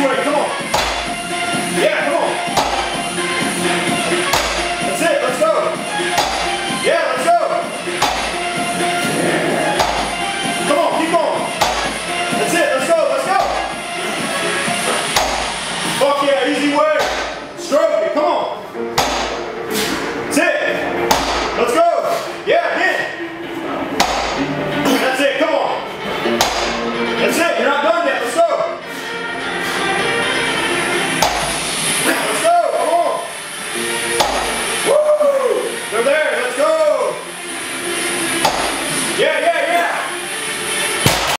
anyway, come on. Yeah, yeah.